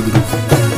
Grupo.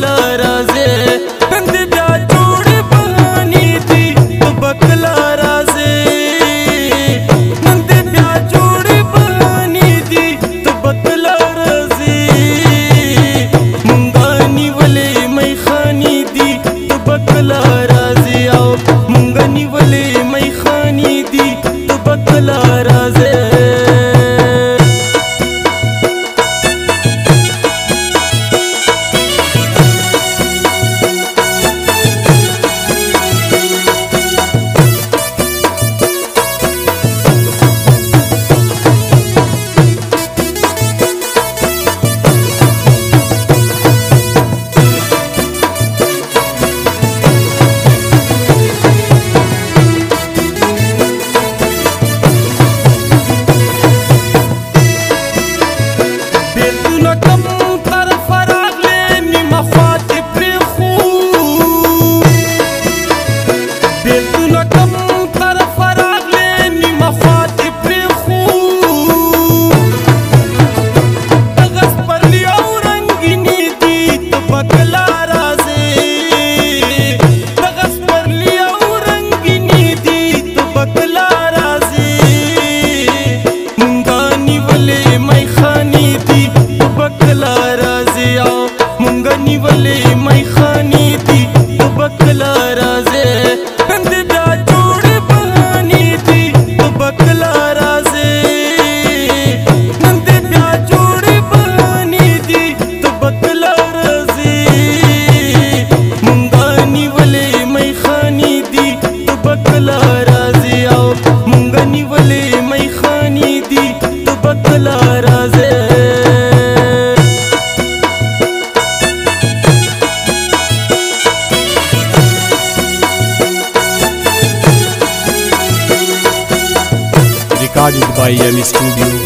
کله راځي Miami Studio